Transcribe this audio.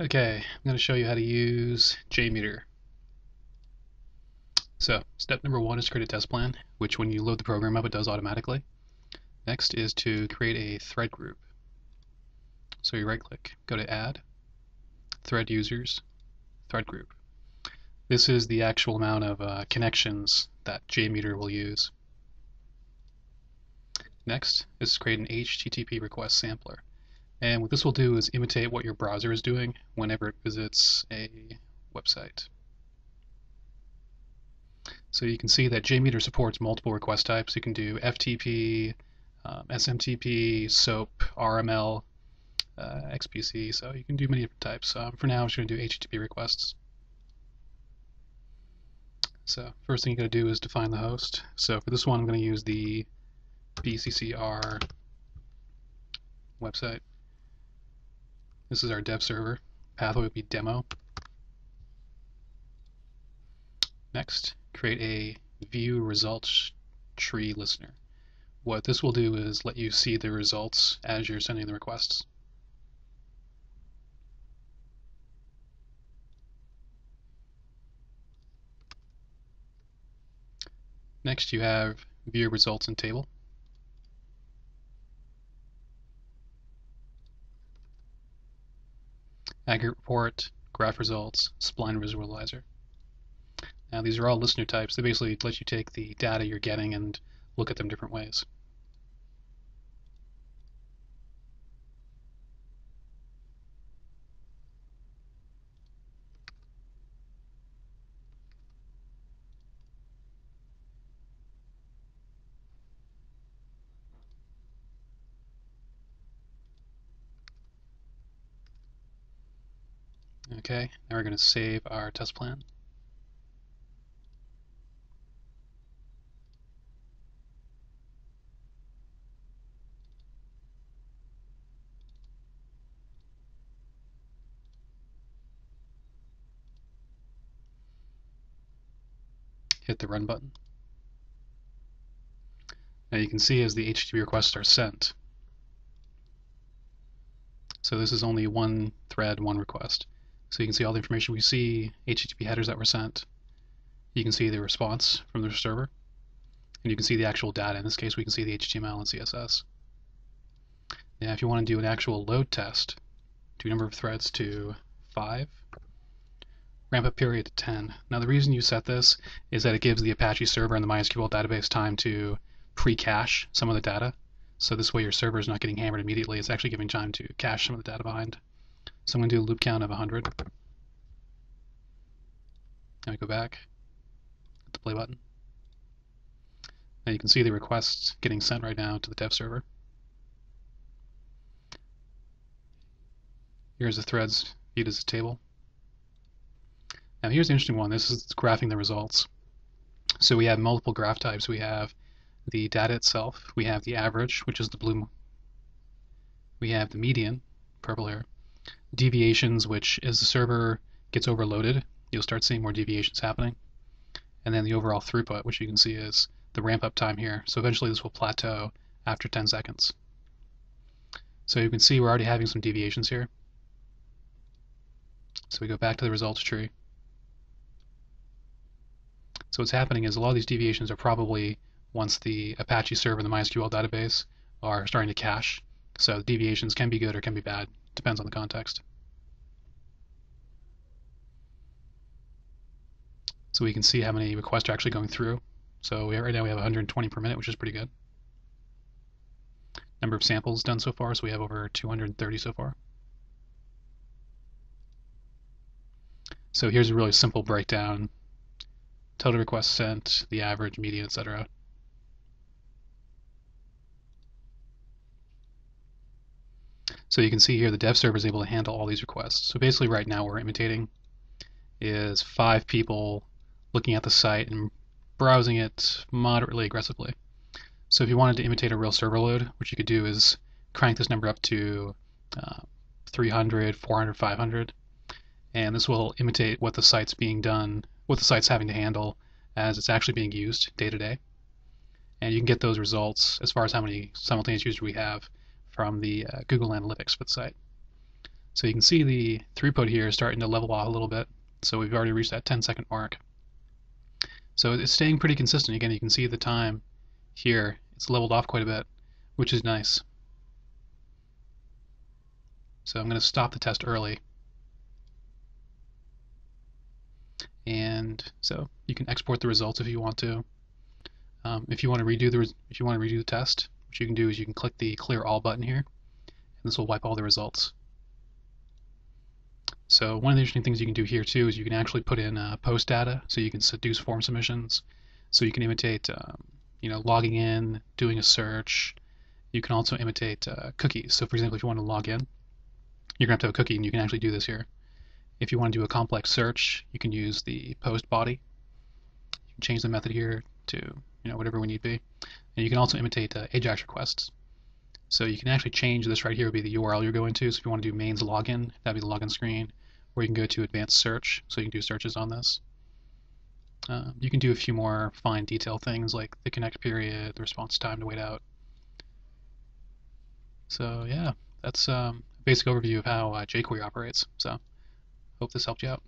Okay, I'm going to show you how to use JMeter. So, step number one is create a test plan, which when you load the program up, it does automatically. Next is to create a thread group. So you right click, go to Add, Thread Users, Thread Group. This is the actual amount of uh, connections that JMeter will use. Next is create an HTTP request sampler. And what this will do is imitate what your browser is doing whenever it visits a website. So you can see that JMeter supports multiple request types. You can do FTP, um, SMTP, SOAP, RML, uh, XPC, so you can do many different types. Um, for now, I'm just going to do HTTP requests. So first thing you got to do is define the host. So for this one, I'm going to use the BCCR website. This is our dev server. Pathway would be demo. Next, create a view results tree listener. What this will do is let you see the results as you're sending the requests. Next you have view results in table. Aggregate report, graph results, spline visualizer. Now these are all listener types. They basically let you take the data you're getting and look at them different ways. Okay, now we're going to save our test plan. Hit the run button. Now you can see as the HTTP requests are sent. So this is only one thread, one request. So you can see all the information. We see HTTP headers that were sent. You can see the response from the server. And you can see the actual data. In this case, we can see the HTML and CSS. Now, if you want to do an actual load test, do number of threads to 5, ramp up period to 10. Now, the reason you set this is that it gives the Apache server and the MySQL database time to pre-cache some of the data. So this way your server is not getting hammered immediately. It's actually giving time to cache some of the data behind. So I'm going to do a loop count of 100. Now we go back, hit the play button. Now you can see the requests getting sent right now to the dev server. Here's the threads viewed as a table. Now here's the interesting one. This is graphing the results. So we have multiple graph types. We have the data itself. We have the average, which is the blue. We have the median, purple here deviations, which as the server gets overloaded, you'll start seeing more deviations happening. And then the overall throughput, which you can see is the ramp up time here. So eventually this will plateau after 10 seconds. So you can see we're already having some deviations here. So we go back to the results tree. So what's happening is a lot of these deviations are probably once the Apache server and the MySQL database are starting to cache. So deviations can be good or can be bad. Depends on the context. So we can see how many requests are actually going through. So we, right now we have 120 per minute, which is pretty good. Number of samples done so far, so we have over 230 so far. So here's a really simple breakdown. Total requests sent, the average, median, etc. So you can see here the dev server is able to handle all these requests. So basically right now we're imitating is five people looking at the site and browsing it moderately aggressively. So if you wanted to imitate a real server load, what you could do is crank this number up to uh, 300, 400, 500, and this will imitate what the site's being done, what the site's having to handle as it's actually being used day to day. And you can get those results as far as how many simultaneous users we have from the uh, Google Analytics for the site. So you can see the throughput here is starting to level off a little bit. So we've already reached that 10 second mark. So it's staying pretty consistent. Again, you can see the time here. It's leveled off quite a bit, which is nice. So I'm going to stop the test early. And so you can export the results if you want to. Um, if you want to redo the if you want to redo the test, what you can do is you can click the clear all button here, and this will wipe all the results. So one of the interesting things you can do here too is you can actually put in uh, post data, so you can seduce form submissions. So you can imitate, um, you know, logging in, doing a search. You can also imitate uh, cookies. So for example, if you want to log in, you're going to have to have a cookie, and you can actually do this here. If you want to do a complex search, you can use the post body. You can change the method here to you know whatever we need to be, and you can also imitate uh, AJAX requests. So you can actually change this right here would be the URL you're going to. So if you want to do mains login, that'd be the login screen, or you can go to advanced search, so you can do searches on this. Uh, you can do a few more fine detail things like the connect period, the response time to wait out. So yeah, that's um, basic overview of how uh, jQuery operates. So hope this helped you out.